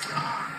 It's on!